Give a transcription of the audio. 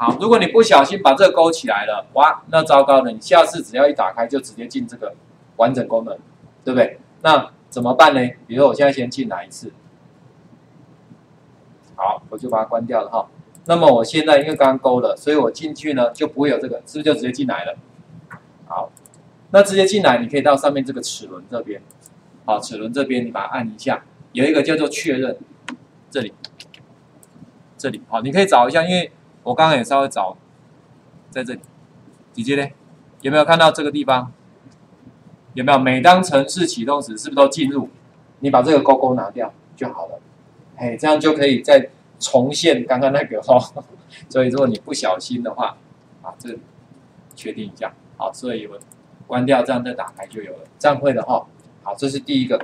好，如果你不小心把这个勾起来了，哇，那糟糕了，你下次只要一打开就直接进这个完整功能，对不对？那怎么办呢？比如说我现在先进来一次，好，我就把它关掉了哈。那么我现在因为刚刚勾了，所以我进去呢就不会有这个，是不是就直接进来了？好，那直接进来，你可以到上面这个齿轮这边，好，齿轮这边你把它按一下，有一个叫做确认，这里，这里，好，你可以找一下，因为我刚刚也稍微找，在这里，直接呢，有没有看到这个地方？有没有？每当城市启动时，是不是都进入？你把这个勾勾拿掉就好了，哎，这样就可以再重现刚刚那个哈。所以如果你不小心的话，啊，这确定一下，好，所以我关掉，这样再打开就有了，这样会的哈。好，这是第一个。